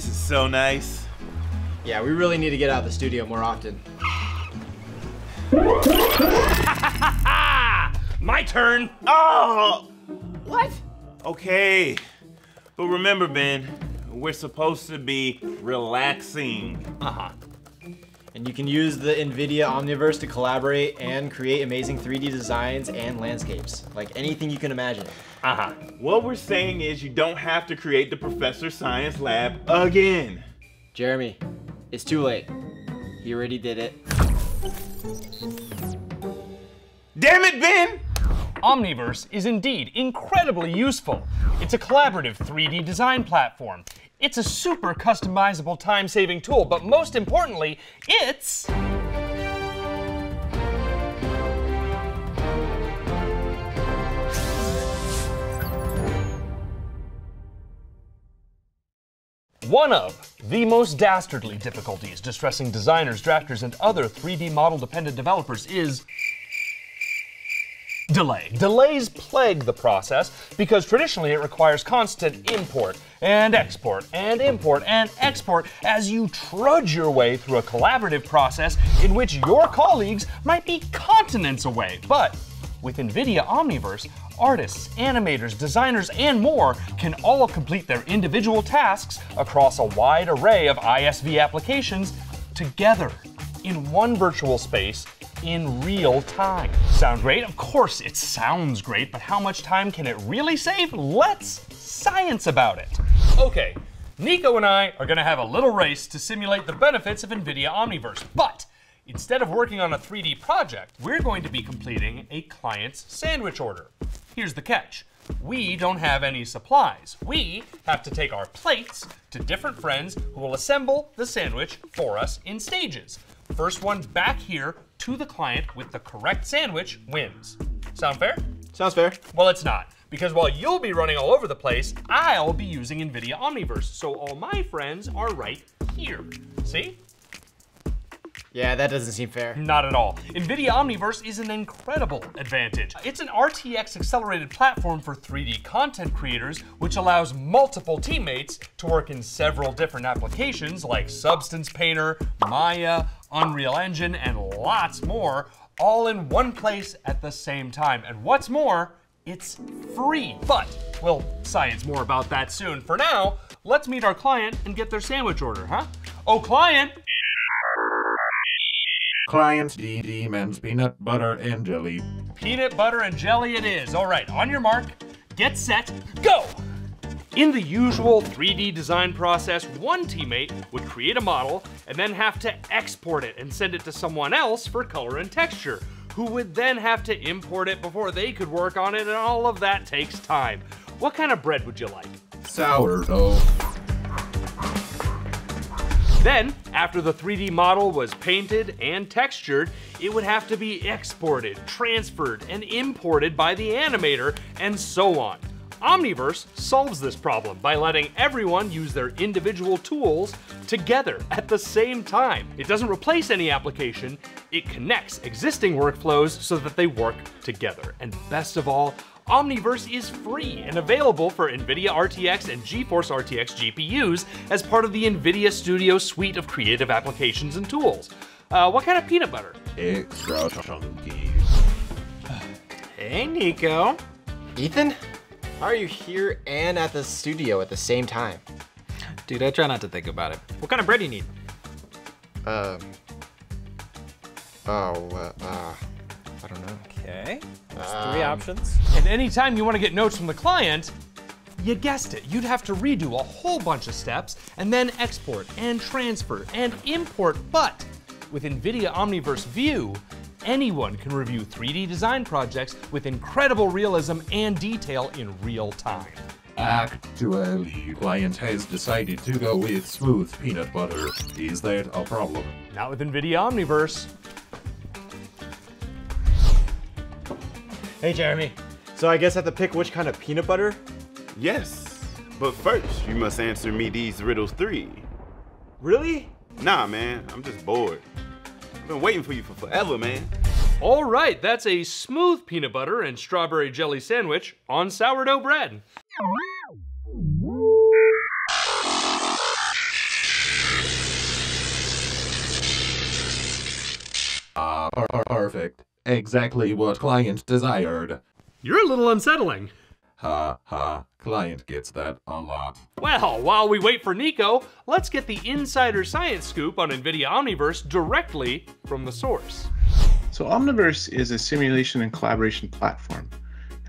This is so nice. Yeah, we really need to get out of the studio more often. My turn. Oh! What? Okay. But remember, Ben, we're supposed to be relaxing. Uh-huh. And you can use the NVIDIA Omniverse to collaborate and create amazing 3D designs and landscapes. Like anything you can imagine. Uh-huh. What we're saying is you don't have to create the Professor Science Lab again. Jeremy, it's too late. He already did it. Damn it, Ben! Omniverse is indeed incredibly useful. It's a collaborative 3D design platform. It's a super customizable time-saving tool, but most importantly, it's... One of the most dastardly difficulties distressing designers, drafters, and other 3D model dependent developers is delay. Delays plague the process because traditionally it requires constant import and export and import and export as you trudge your way through a collaborative process in which your colleagues might be continents away. But with NVIDIA Omniverse, artists, animators, designers, and more can all complete their individual tasks across a wide array of ISV applications together in one virtual space in real time. Sound great? Of course it sounds great, but how much time can it really save? Let's science about it. Okay, Nico and I are gonna have a little race to simulate the benefits of NVIDIA Omniverse, but instead of working on a 3D project, we're going to be completing a client's sandwich order. Here's the catch. We don't have any supplies. We have to take our plates to different friends who will assemble the sandwich for us in stages. First one back here to the client with the correct sandwich wins. Sound fair? Sounds fair. Well, it's not. Because while you'll be running all over the place, I'll be using NVIDIA Omniverse. So all my friends are right here. See? Yeah, that doesn't seem fair. Not at all. NVIDIA Omniverse is an incredible advantage. It's an RTX accelerated platform for 3D content creators, which allows multiple teammates to work in several different applications like Substance Painter, Maya, Unreal Engine, and lots more, all in one place at the same time. And what's more, it's free. But we'll science more about that soon. For now, let's meet our client and get their sandwich order, huh? Oh, client! Client D demands peanut butter and jelly. Peanut butter and jelly it is. All right, on your mark, get set, go! In the usual 3D design process, one teammate would create a model and then have to export it and send it to someone else for color and texture, who would then have to import it before they could work on it, and all of that takes time. What kind of bread would you like? Sourdough. Then, after the 3D model was painted and textured, it would have to be exported, transferred, and imported by the animator, and so on. Omniverse solves this problem by letting everyone use their individual tools together at the same time. It doesn't replace any application, it connects existing workflows so that they work together. And best of all, Omniverse is free and available for NVIDIA RTX and GeForce RTX GPUs as part of the NVIDIA Studio suite of creative applications and tools. Uh, what kind of peanut butter? Extra chunky. Hey, Nico. Ethan? How are you here and at the studio at the same time? Dude, I try not to think about it. What kind of bread do you need? Um. Oh, uh, uh I don't know. Okay. There's three Um, options. And anytime you want to get notes from the client, you guessed it, you'd have to redo a whole bunch of steps and then export and transfer and import. But with NVIDIA Omniverse View, anyone can review 3D design projects with incredible realism and detail in real time. Actually, client has decided to go with smooth peanut butter. Is that a problem? Not with NVIDIA Omniverse. Hey, Jeremy. So I guess I have to pick which kind of peanut butter? Yes. But first, you must answer me these riddles three. Really? Nah, man. I'm just bored. I've been waiting for you for forever, man. All right, that's a smooth peanut butter and strawberry jelly sandwich on sourdough bread. Ah, uh, perfect exactly what client desired. You're a little unsettling. Ha ha, client gets that a lot. Well, while we wait for Nico, let's get the insider science scoop on NVIDIA Omniverse directly from the source. So Omniverse is a simulation and collaboration platform.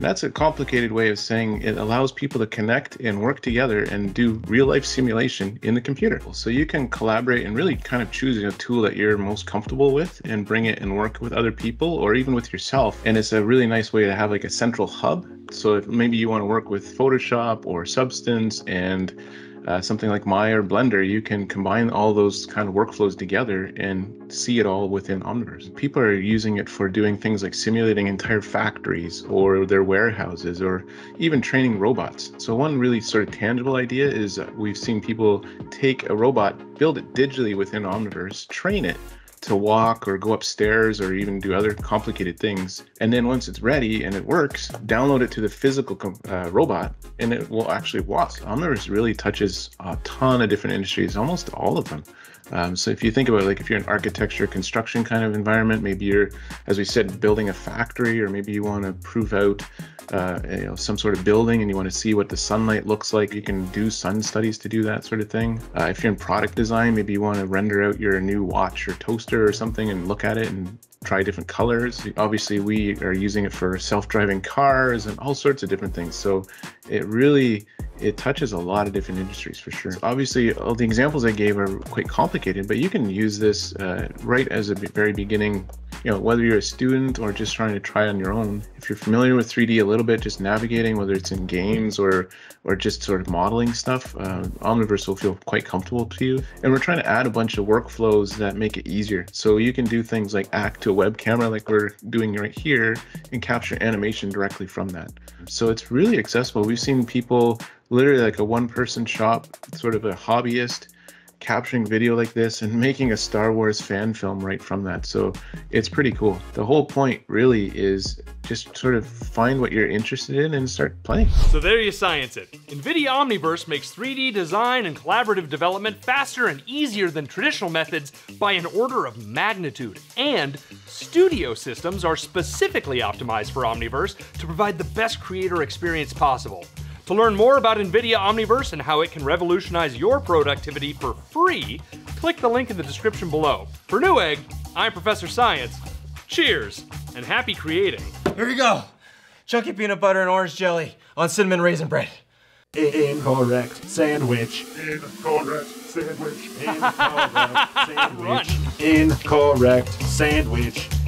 That's a complicated way of saying it allows people to connect and work together and do real life simulation in the computer. So you can collaborate and really kind of choose a tool that you're most comfortable with and bring it and work with other people or even with yourself. And it's a really nice way to have like a central hub. So if maybe you want to work with Photoshop or Substance and uh, something like Maya or Blender, you can combine all those kind of workflows together and see it all within Omniverse. People are using it for doing things like simulating entire factories or their warehouses or even training robots. So one really sort of tangible idea is we've seen people take a robot, build it digitally within Omniverse, train it to walk or go upstairs or even do other complicated things. And then once it's ready and it works, download it to the physical uh, robot and it will actually walk. Omniverse really touches a ton of different industries, almost all of them. Um, so if you think about like if you're an architecture construction kind of environment, maybe you're, as we said, building a factory, or maybe you want to prove out uh, you know, some sort of building and you want to see what the sunlight looks like. You can do sun studies to do that sort of thing. Uh, if you're in product design, maybe you want to render out your new watch or toaster or something and look at it and try different colors. Obviously, we are using it for self-driving cars and all sorts of different things. So it really it touches a lot of different industries for sure. Obviously, all the examples I gave are quite complicated, but you can use this uh, right as a very beginning you know, whether you're a student or just trying to try on your own, if you're familiar with 3D a little bit, just navigating, whether it's in games or or just sort of modeling stuff, uh, Omniverse will feel quite comfortable to you. And we're trying to add a bunch of workflows that make it easier. So you can do things like act to a web camera like we're doing right here and capture animation directly from that. So it's really accessible. We've seen people literally like a one person shop, sort of a hobbyist capturing video like this and making a Star Wars fan film right from that. So it's pretty cool. The whole point really is just sort of find what you're interested in and start playing. So there you science it. NVIDIA Omniverse makes 3D design and collaborative development faster and easier than traditional methods by an order of magnitude. And studio systems are specifically optimized for Omniverse to provide the best creator experience possible. To learn more about NVIDIA Omniverse and how it can revolutionize your productivity for free, click the link in the description below. For Newegg, I'm Professor Science. Cheers, and happy creating. Here you go. Chunky peanut butter and orange jelly on cinnamon raisin bread. Incorrect sandwich. Incorrect sandwich. Incorrect sandwich. Incorrect sandwich.